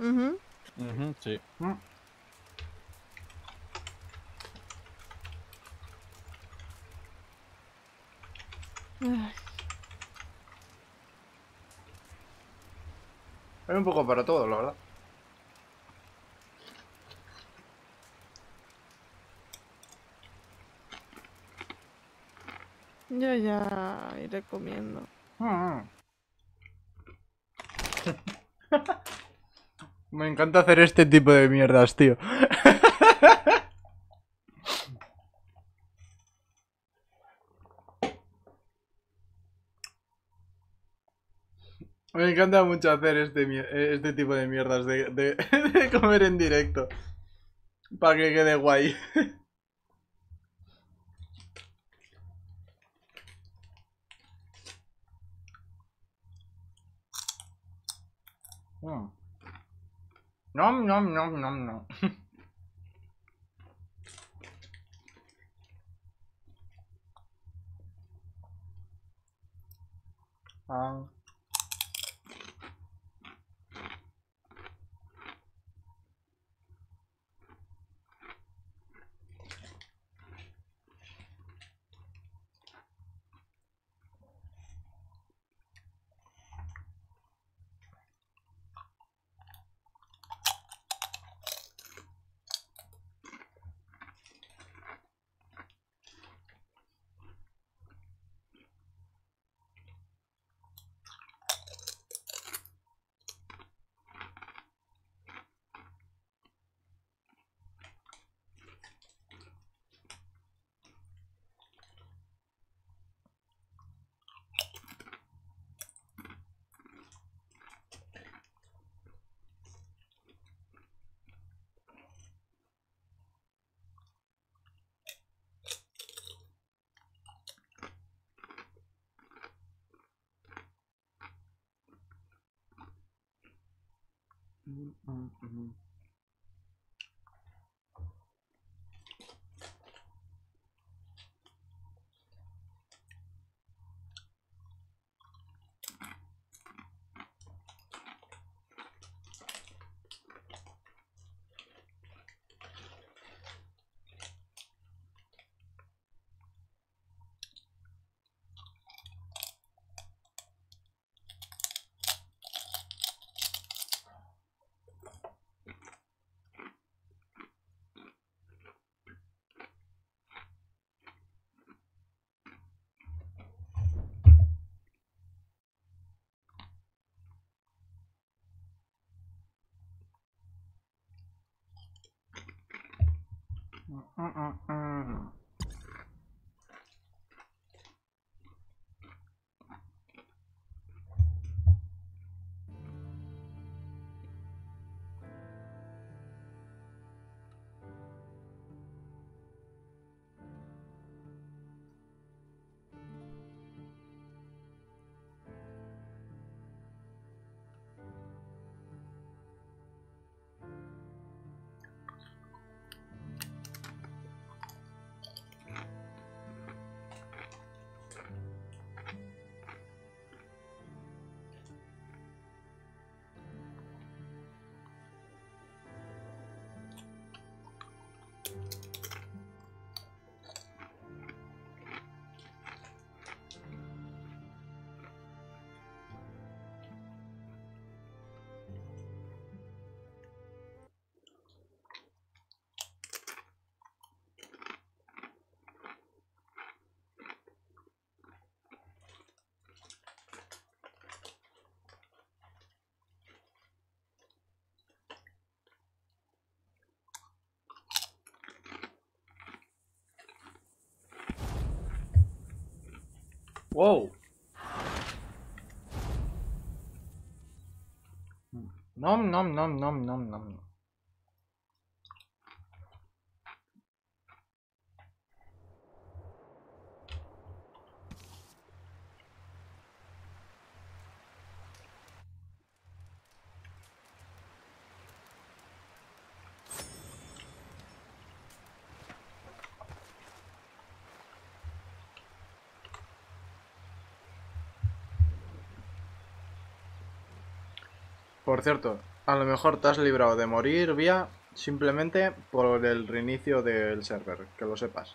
Ujú. Ujú, sí. Mm. Ay, Hay un poco para todo, la verdad. Yo ya iré comiendo. Mm. Me encanta hacer este tipo de mierdas, tío. Me encanta mucho hacer este, este tipo de mierdas de- de comer en directo. Para que quede guay. Nom, nom, nom, nom, nom. Ah. Mm, mm, mm. Mm, mm, mm. Wow. Hmm. Nom nom nom nom nom nom. Por cierto, A lo mejor te has librado de morir vía simplemente por el reinicio del server, que lo sepas.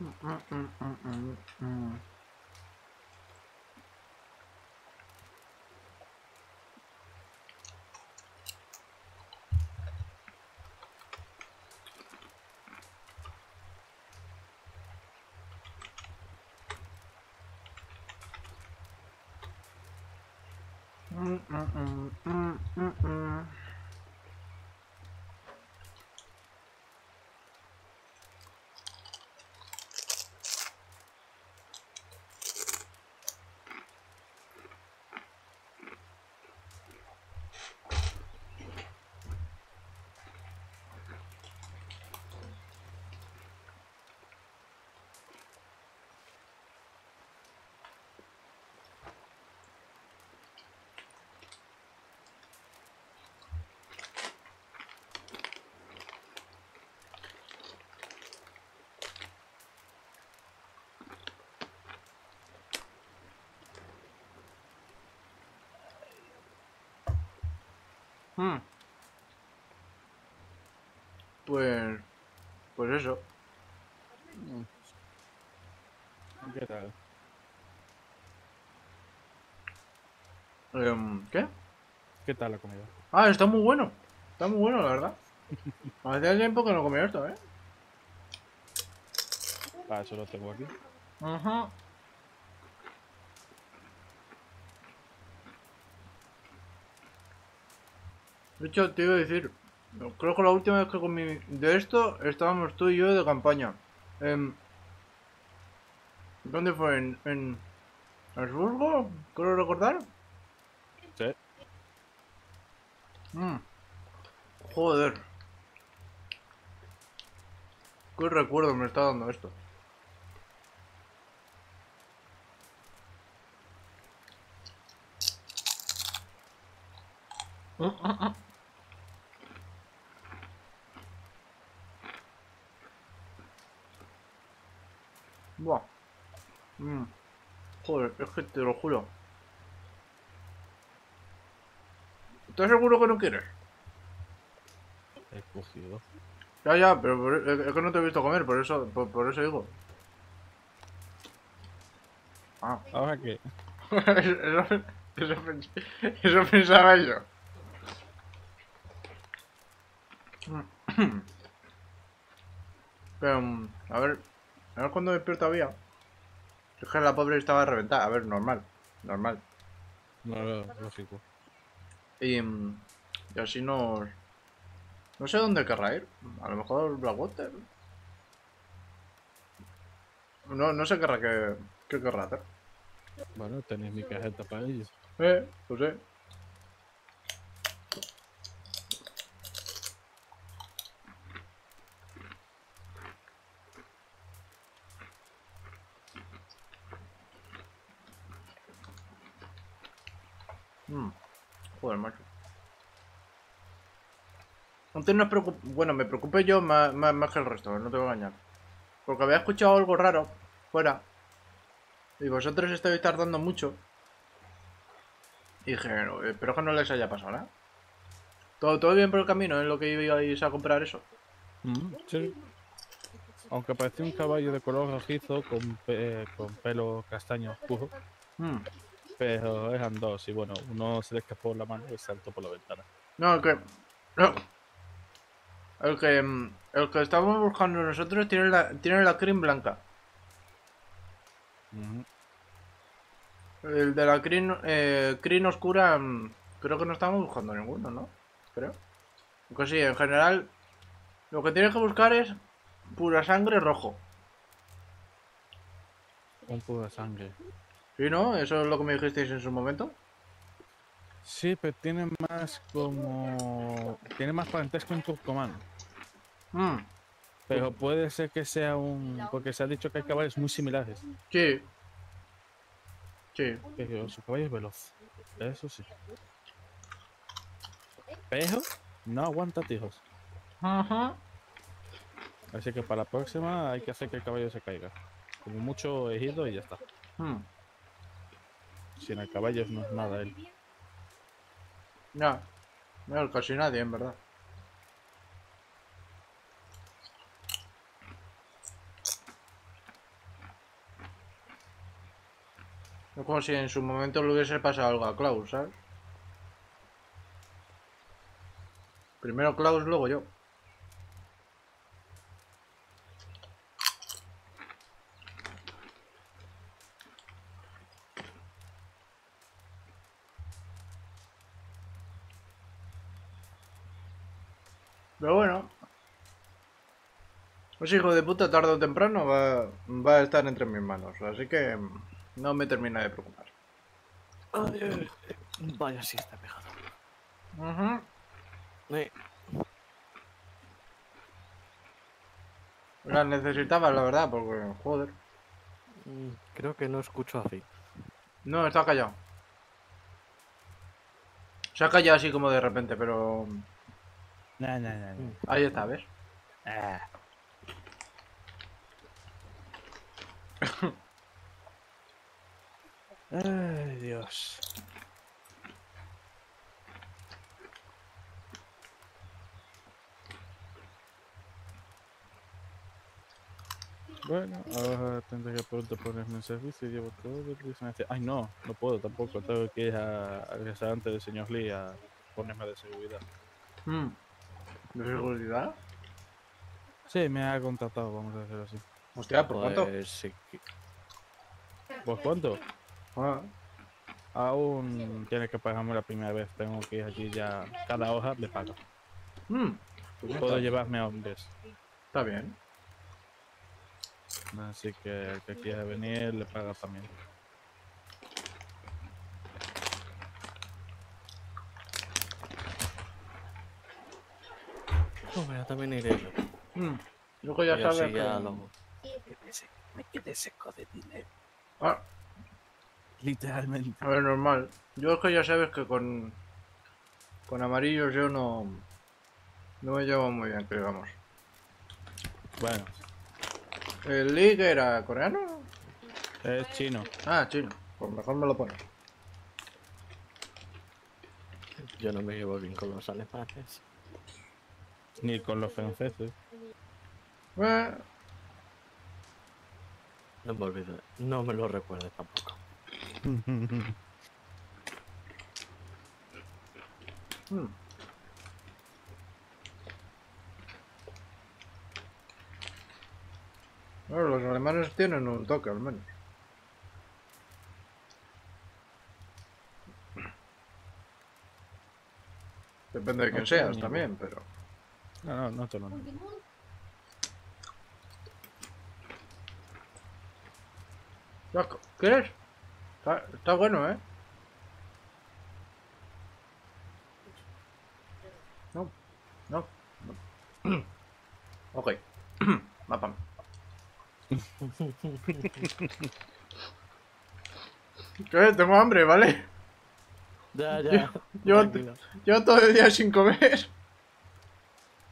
Mm, mm, mm, mm, mm. Mm, mm, mm, mm, mm, mm. Mm. Pues. Pues eso. ¿Qué tal? Em, ¿Qué? ¿Qué tal la comida? Ah, está muy bueno. Está muy bueno, la verdad. Hacía tiempo que no comía esto, ¿eh? Para eso lo tengo aquí. Ajá. De hecho, te iba a decir, creo que la última vez que comí de esto estábamos tú y yo de campaña. Em, ¿Dónde fue? ¿En, en Habsburgo? ¿Creo recordar? Sí. Mm. Joder. ¿Qué recuerdo me está dando esto? Buah. Mm. Joder, es que te lo juro. ¿Estás seguro que no quieres? He cogido. Ya, ya, pero por- es que no te he visto comer, por eso, por, por eso digo. Ah, ¿Ahora qué? eso, eso, pens- eso pensaba yo. Pero, mm, a ver, a ver cuando despierto había. Es que la pobre estaba reventada, a ver, normal, normal. No, no, lógico. Y, mm, y así nos... No sé dónde querrá ir. A lo mejor Blackwater. No, no sé querrá que, qué querrá hacer. Bueno, tenéis mi cajeta para ello. Eh, pues. Mm, Joder, macho. No Bueno, me preocupé yo más, más, más que el resto, no te voy a engañar. Porque había escuchado algo raro fuera. Y vosotros estáis tardando mucho. Y dije, "No, espero que no les haya pasado nada. ¿Todo, todo bien por el camino en lo que ibais a comprar eso? Mm, sí. Aunque parecía un caballo de color rojizo con, pe- con pelo castaño oscuro, Mm. pero eran dos y bueno, uno se le escapó la mano y saltó por la ventana. No, que. no. El que. mm, El que estábamos buscando nosotros tiene la, tiene la crin blanca. El de la crin, eh, crin oscura. mm, Creo que no estamos buscando ninguno, ¿no? Creo. Que sí, en general. Lo que tienes que buscar es. Pura sangre rojo. Un de sangre. ¿Sí, no? Eso es lo que me dijisteis en su momento. Sí, pero tiene más como... Tiene más parentesco en Turcomán. Mm, Pero puede ser que sea un... Porque se ha dicho que hay caballos muy similares. sí. Sí. Pero su caballo es veloz. Eso sí. Pero no aguanta tiros. Ajá. Así que para la próxima hay que hacer que el caballo se caiga. Como mucho ejido y ya está. Mm, Sin el caballo no es nada él. Ya. No, casi nadie, en verdad. Es como si en su momento le hubiese pasado algo a Klaus, ¿sabes? Primero Klaus, luego yo. Pero bueno. Ese hijo de puta tarde o temprano va, va a estar entre mis manos. Así que mm, no me termina de preocupar. Vaya si está pegado. Ujú. Eh, La necesitaba, la verdad, porque, joder. mm, creo que no escucho así. No, está callado. Se ha callado así como de repente, pero... No, no, no, no. Ahí está, ¿ves? Ah. Ay, Dios. Bueno, ahora tendré que pronto ponerme en servicio y llevo todo el hacer- Ay, no, no puedo tampoco. Tengo que ir a- al restaurante del señor Lee a ponerme de seguridad. Mm. ¿De seguridad? Sí, me ha contratado, vamos a hacerlo así. Hostia, ¿por cuánto? Pues sí. ¿Por cuánto? Ah, Aún tiene que pagarme la primera vez. Tengo que ir allí ya. Cada hoja me paga. mm. Pues ya Puedo llevarme a hombres. Está bien. Así que el que quiera venir le paga también. No, mira, también iré yo. Mm. Luego ya sabes que... Me quedé seco de dinero. Ah, Literalmente. a ver, normal. Yo es que ya sabes que con... Con amarillos yo no... No me llevo muy bien, digamos. Bueno, ¿El Lee que era coreano? es chino. Ah, chino. Pues mejor me lo pones. Yo no me llevo bien con los alemanes. Ni con los franceses. Eh, No me olvido. No me lo recuerdes tampoco. Mm. Bueno, los alemanes tienen un toque al menos. Depende de quién No, seas ni- también, pero... No, no, no te lo no. ¿Quieres? Está, está bueno, ¿eh? No, no. no. ok. Mapa. ¿Qué? Tengo hambre, ¿vale? Ya, ya. yo-. Llevo todo el día sin comer.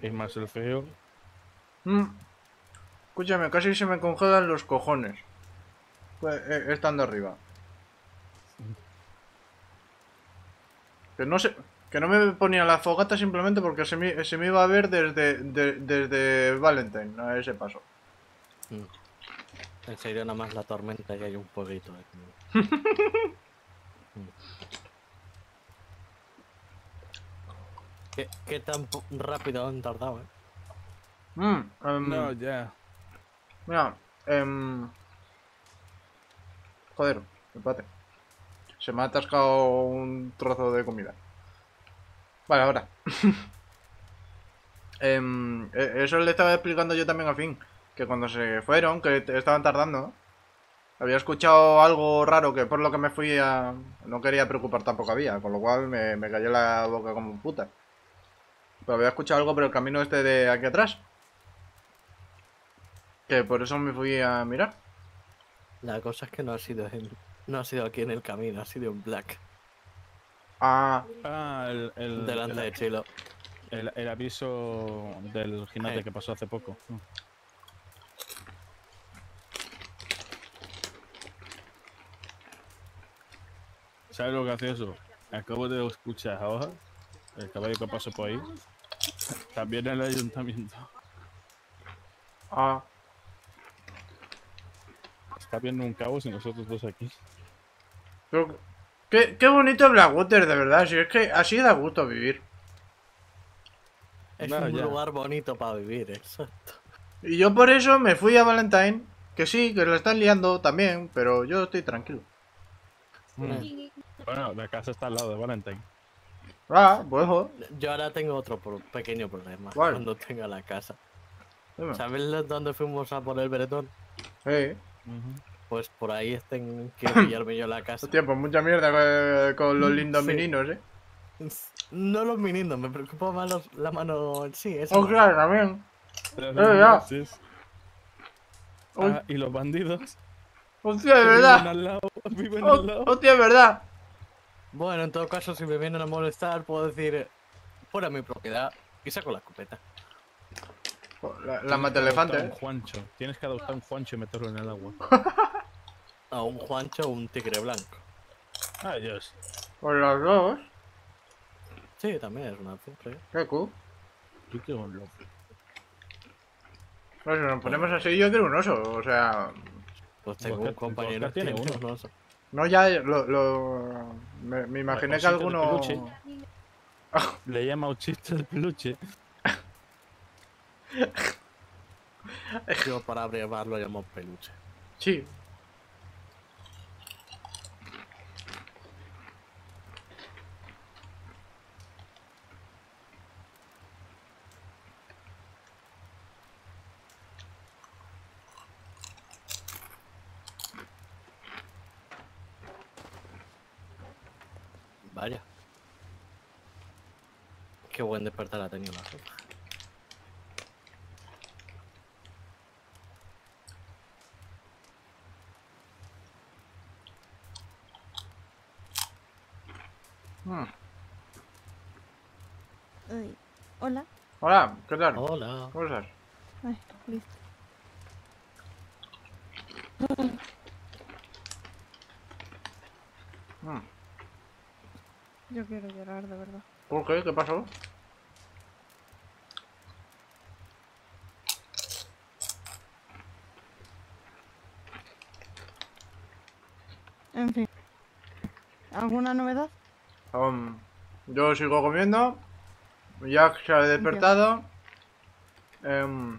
Y más el frío. Mm. Escúchame, casi se me congelan los cojones. Pues, eh, estando arriba. Que no sé. Que no me ponía la fogata simplemente porque se me, se me iba a ver desde, de- desde Valentine, a ese paso. Mm. En serio, nada más la tormenta que hay un poquito. eh. Mm. ¿Qué, qué tan rápido han tardado, eh? Mm, em, No, ya. Mira, em, Joder, empate. Se me ha atascado un trozo de comida. Vale, ahora. Em, e- eso le estaba explicando yo también a Fin. Que cuando se fueron, que estaban tardando. Había escuchado algo raro que por lo que me fui a... No quería preocupar tampoco había, con lo cual me, me cayó la boca como puta. Pero había escuchado algo por el camino este de aquí atrás. Que por eso me fui a mirar. La cosa es que no ha sido en- no ha sido aquí en el camino, ha sido en Black, Ah, Ah, el, el, delante de Chilo. el- el aviso del jinete que pasó hace poco. Mm. ¿Sabes lo gracioso? Acabo de escuchar ahora el caballo que pasó por ahí. También en el ayuntamiento. ah. Está viendo un caos y nosotros dos aquí. Pero, qué, qué bonito Blackwater, de verdad. Si es que así da gusto vivir. Es Nada, un ya. lugar bonito para vivir, exacto. Y yo por eso me fui a Valentine. Que sí, que lo están liando también, pero yo estoy tranquilo. Mm. Bueno, la casa está al lado de Valentine. Ah, pues jo, Yo ahora tengo otro pro- pequeño problema ¿Cuál? cuando tenga la casa. dime. ¿Sabes dónde fuimos a por el bretón? Sí. Pues por ahí estén quiero pillarme yo la casa. Hostia, pues mucha mierda con, con los lindos Sí. meninos, eh. No los mininos, me preocupa más los- la mano en sí. Eso. Oh, claro, también. Pero Eh, sí es-. Ah, y los bandidos. Hostia, de que Viven verdad. al lado. Viven Oh, al lado. hostia, de verdad. Bueno, en todo caso, si me vienen a molestar, puedo decir fuera mi propiedad y saco la escopeta. La, mata que adoptar elefante, Un eh. Juancho. Tienes que adoptar un Juancho y meterlo en el agua. A un Juancho o un tigre blanco. Ay, Dios. Por los dos. Sí, también es una opción. Qué cool. Yo quiero un lobo. No, si nos ponemos así, yo quiero un oso. O sea, Pues tengo un compañero tiene uno. un oso. no ya lo. lo me, me imaginé que de alguno. Le llama chiste el peluche. Yo para abrevar lo llamo peluche. Sí. Vaya. Qué buen despertar ha tenido la sopa. Hmm. Ay, Hola. Hola, ¿qué tal? Hola. ¿Cómo estás? Ay, listo. Hmm. Yo quiero llorar, de verdad. ¿Por qué? ¿Qué pasó? En fin. ¿Alguna novedad? Um, yo sigo comiendo. Jack se ha despertado. Em,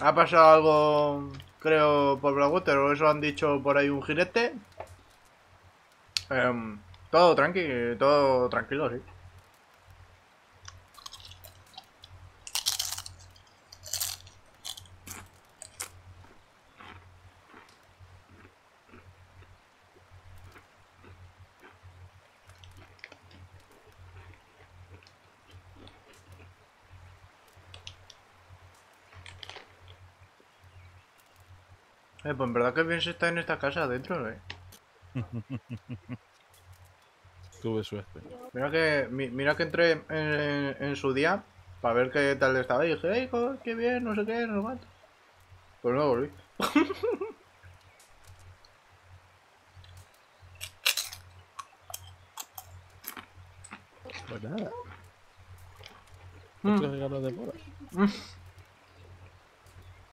ha pasado algo, creo, por Blackwater, o eso han dicho por ahí un jinete. Em, todo tranqui, todo tranquilo, sí. Eh, pues en verdad que bien se está en esta casa adentro, eh. Tuve suerte. Mira que, mi- mira que entré en, en- en su día para ver qué tal estaba y dije, ¡ay, jo, qué bien! No sé qué, no sé cuánto. Pues no volví. Pues nada. Mm. Otro regalo de boda.